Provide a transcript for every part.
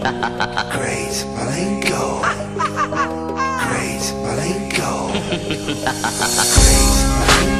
Great Milenko. Great Milenko. Great Milenko.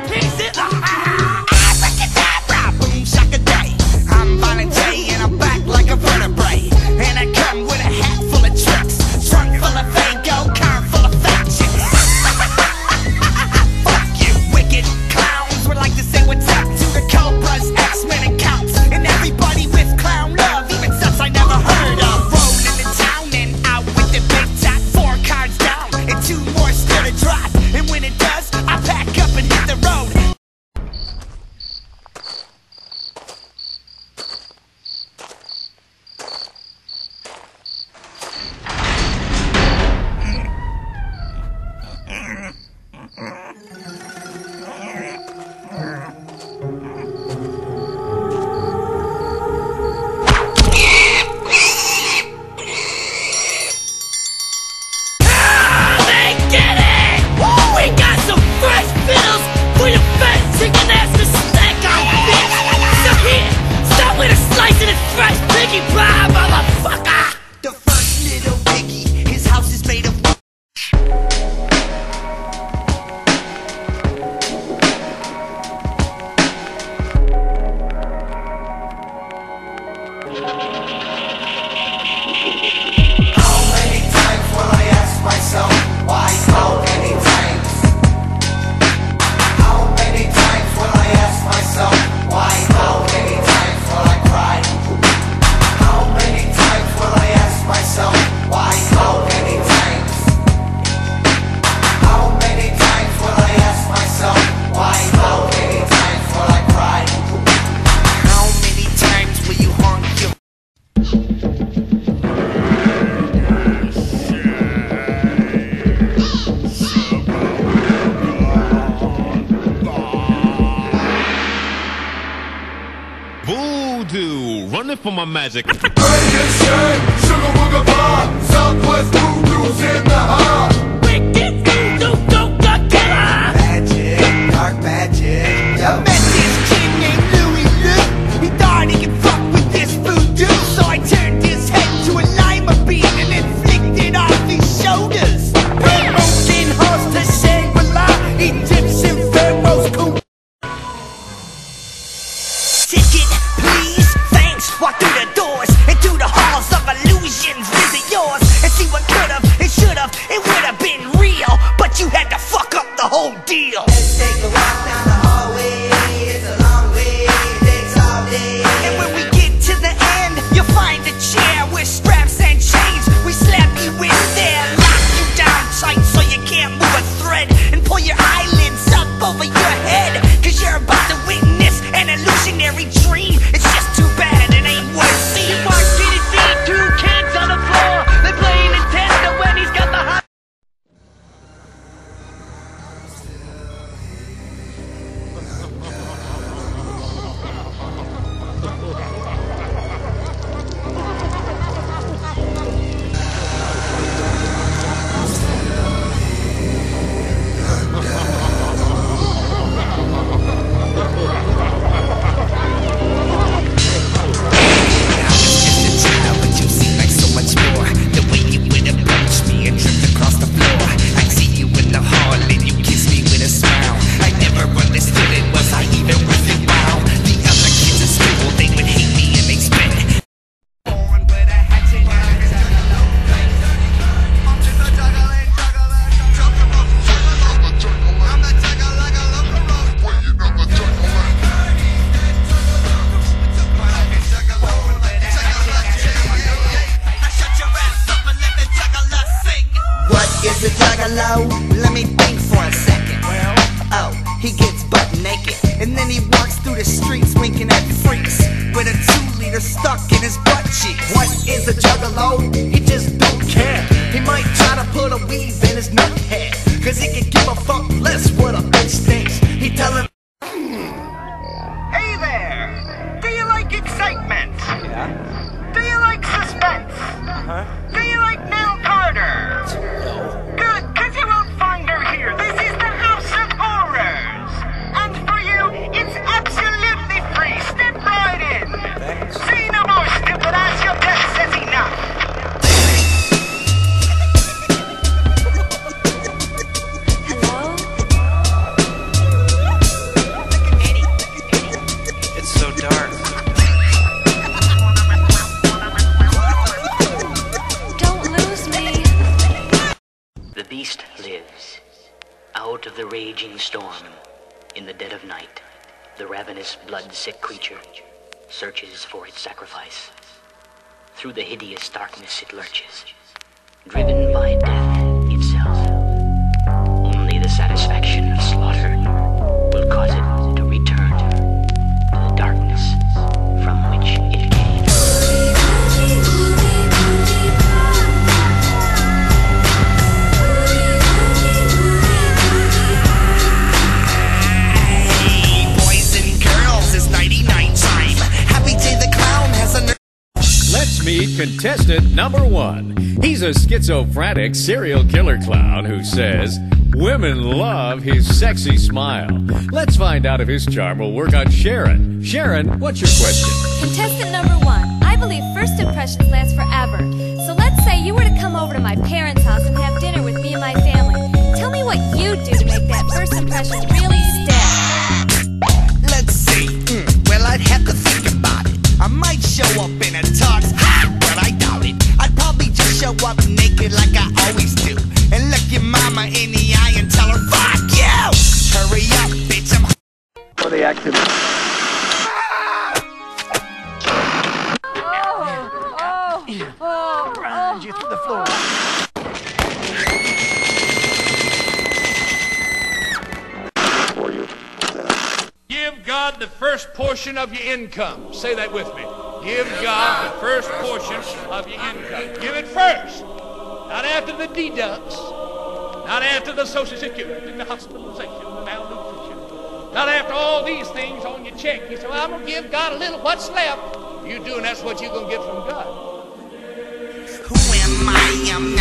Fight! for my magic. In his butt cheek. What is a juggalo? He just don't care. He might try to put a weave in his nut head. Cause he can give a fuck less what a bitch thinks. He tell him. The ravenous, blood-sick creature searches for its sacrifice. Through the hideous darkness it lurches, driven by death contestant number one. He's a schizophrenic serial killer clown who says women love his sexy smile. Let's find out if his charm will work on Sharon. Sharon, what's your question? Contestant number one. I believe first impressions last forever. So let's say you were to come over to my parents' house and have dinner with me and my family. Tell me what you do to make that first impression really stick. Let's see. Mm, well, I'd have to think about it. I might show up in a tux, show up naked like I always do. And look your mama in the eye and tell her, fuck you! Hurry up, bitch, I'm. for the activity. you through the floor. for you. Give God the first portion of your income. Say that with me. Give God the first portion of your income. Give it first. Not after the deducts. Not after the Social Security, the hospitalization, the malnutrition. Not after all these things on your check. You say, well, I'm going to give God a little. What's left? You do, and that's what you're going to get from God. Who am I? I'm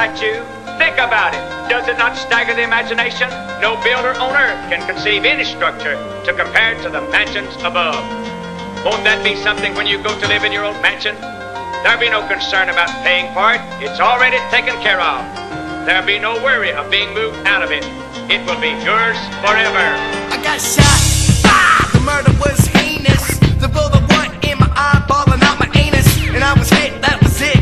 You? Think about it. Does it not stagger the imagination? No builder on earth can conceive any structure to compare to the mansions above. Won't that be something when you go to live in your old mansion? There'll be no concern about paying for it. It's already taken care of. There'll be no worry of being moved out of it. It will be yours forever. I got shot. Ah, the murder was heinous. The bullet went in my eyeball and out my anus. And I was hit, that was it.